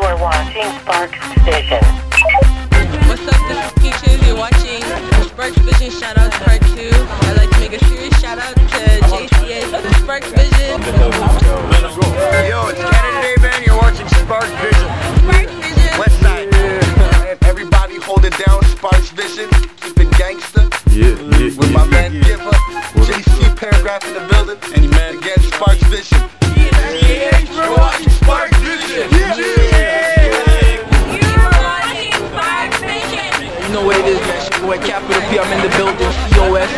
watching Sparxx Vizion. What's up, this is Peaches. You're watching Sparxx Vizion. Shout out part two. I'd like to make a serious shout out to JCS Sparxx Vizion. Yo, it's Canada Day, man. You're watching Spark Vision. Sparxx Vizion. West Side. Everybody hold it down, Sparxx Vizion. Keep it gangster. Yeah, yeah, With my man Giver. JC Paragraph in the building. And your man again, Sparxx Vizion. Yeah, you're watching Sparxx Vizion. You Capital P. I'm in the building. COS,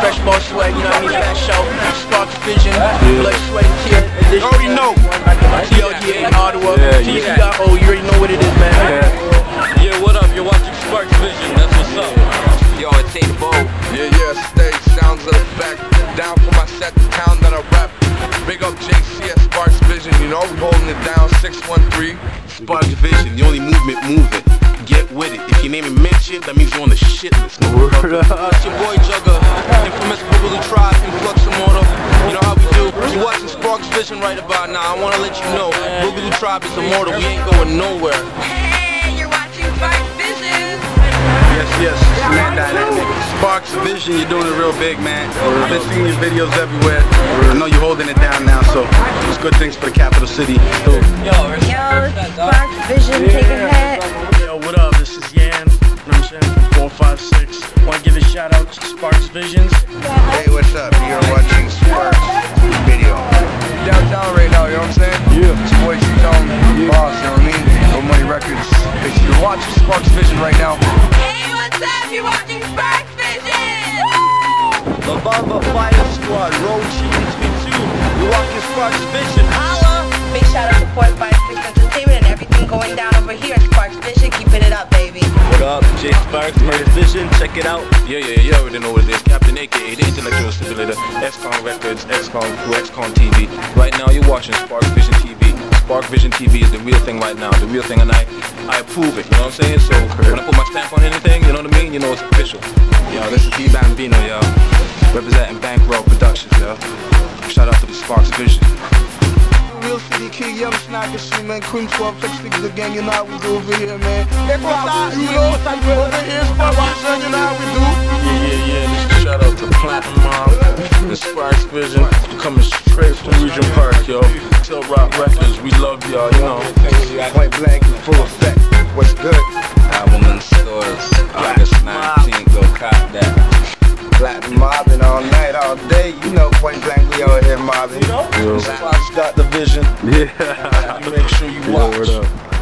Fresh Ball Swag. You know what I mean? Fat Show, Sparxx Vizion, Blood, Sweat, Tear. You already know. TLDA in Ottawa. Yeah, Oh, you already know what it is, man. Yeah, what up? You're watching Sparxx Vizion. That's what's up. Yo, it's Tate Bo. Yeah, yeah, stage sounds of the back. Down for my set, the town that I rap. Big up JC at Sparxx Vizion, you know, we holding it down. 613. Spark Vision, the only movement moving. Get with it. If your name ain't mentioned, that means you're on the shit list. Word up. It's your boy Jugger, infamous Boogaloo Trybe, Influx Immortal. You know how we do. You watching Sparxx Vizion right about now. I wanna let you know, Boogaloo Trybe is immortal. We ain't going nowhere. Hey, you're watching Sparxx Vizion. Yes, yes, it's man dynamic. Sparxx Vizion, you're doing it real big, man. I've been seeing your videos everywhere. I know you're holding it down now, so it's good things for the capital city. So, Yo, Sparxx Vizion, take a hit. Yo, what up? This is Yan. You know what I'm saying? 456. Want to give a shout out to Sparxx Vizions. hey, what's up? You're watching Sparks video. Downtown right now, you know what I'm saying? Yeah. It's boy T-Tone, boss, you know what I mean? No Money Records. You're watching Sparxx Vizion right now. Hey, what's up? You're watching Sparxx Vizion. The Bamba Fiyah Squad, Road Chiefs 2. You're watching Sparxx Vizion. Holla. Big shout Jay Sparks, Sparxx Vizion. Check it out. Yeah, yeah, you already know what it is. Captain aka the intellectual stimulator, XCOM Records, XCOM Crew, XCOM TV. Right now you're watching Spark Vision TV. Spark Vision TV is the real thing right now, the real thing, and I, I approve it. You know what I'm saying? So when I put my stamp on anything, you know what I mean? You know it's official. Yo, this is D Bambino, yo, representing Bankroll Productions, yo. Shout out to the Sparxx Vizion. Real City King, young sniper, shit, man. Queen 12, flex niggas again, you know how we do over here, man. Hey, what's up, you know? Over here, Sparxx Vizion, you know how we do. Yeah, yeah, yeah. This is shout out to Platinum Mom and Sparxx Vizion. Coming straight from Regent Park, yo. Till Rock Records, we love y'all, you know. Point blank in full effect. Point blank, we out here mobbing. Yo. Sparks got the vision. Yeah. Make sure you Yo, watch. up.